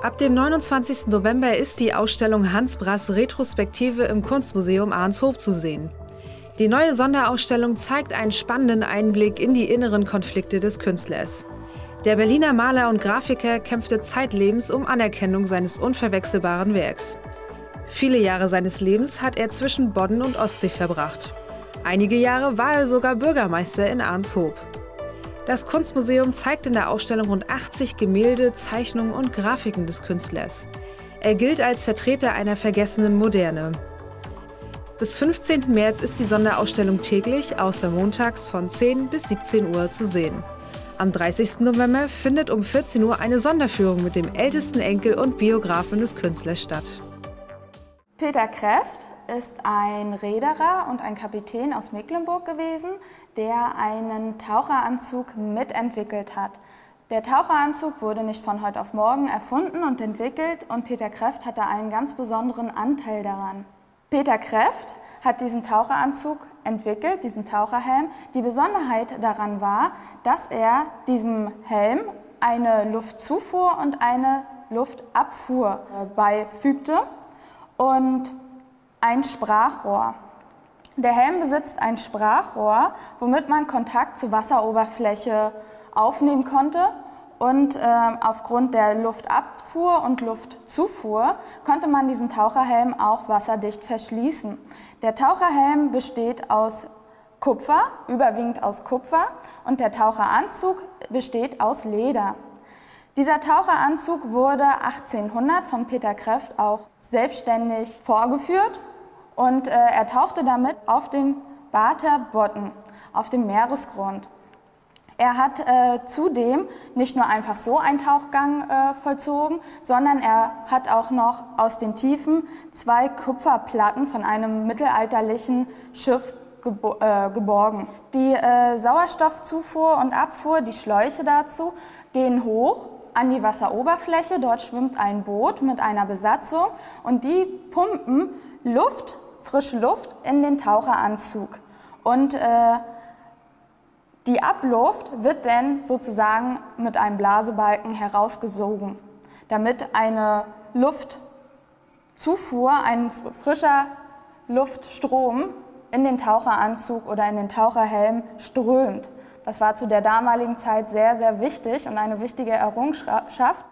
Ab dem 29. November ist die Ausstellung Hans Brass Retrospektive im Kunstmuseum Arnshof zu sehen. Die neue Sonderausstellung zeigt einen spannenden Einblick in die inneren Konflikte des Künstlers. Der Berliner Maler und Grafiker kämpfte zeitlebens um Anerkennung seines unverwechselbaren Werks. Viele Jahre seines Lebens hat er zwischen Bodden und Ostsee verbracht. Einige Jahre war er sogar Bürgermeister in Arnshoop. Das Kunstmuseum zeigt in der Ausstellung rund 80 Gemälde, Zeichnungen und Grafiken des Künstlers. Er gilt als Vertreter einer vergessenen Moderne. Bis 15. März ist die Sonderausstellung täglich, außer montags von 10 bis 17 Uhr zu sehen. Am 30. November findet um 14 Uhr eine Sonderführung mit dem ältesten Enkel und Biografen des Künstlers statt. Peter Kräft ist ein Reederer und ein Kapitän aus Mecklenburg gewesen, der einen Taucheranzug mitentwickelt hat. Der Taucheranzug wurde nicht von heute auf morgen erfunden und entwickelt und Peter Kräft hatte einen ganz besonderen Anteil daran. Peter Kräft hat diesen Taucheranzug entwickelt, diesen Taucherhelm. Die Besonderheit daran war, dass er diesem Helm eine Luftzufuhr und eine Luftabfuhr beifügte und ein Sprachrohr. Der Helm besitzt ein Sprachrohr, womit man Kontakt zur Wasseroberfläche aufnehmen konnte. Und äh, aufgrund der Luftabfuhr und Luftzufuhr konnte man diesen Taucherhelm auch wasserdicht verschließen. Der Taucherhelm besteht aus Kupfer, überwiegend aus Kupfer, und der Taucheranzug besteht aus Leder. Dieser Taucheranzug wurde 1800 von Peter Kreft auch selbstständig vorgeführt und äh, er tauchte damit auf den Bater Bodden, auf dem Meeresgrund. Er hat äh, zudem nicht nur einfach so einen Tauchgang äh, vollzogen, sondern er hat auch noch aus den Tiefen zwei Kupferplatten von einem mittelalterlichen Schiff gebo äh, geborgen. Die äh, Sauerstoffzufuhr und Abfuhr, die Schläuche dazu, gehen hoch an die Wasseroberfläche. Dort schwimmt ein Boot mit einer Besatzung und die pumpen Luft, frische Luft in den Taucheranzug. Und äh, die Abluft wird dann sozusagen mit einem Blasebalken herausgesogen, damit eine Luftzufuhr, ein frischer Luftstrom in den Taucheranzug oder in den Taucherhelm strömt. Das war zu der damaligen Zeit sehr, sehr wichtig und eine wichtige Errungenschaft.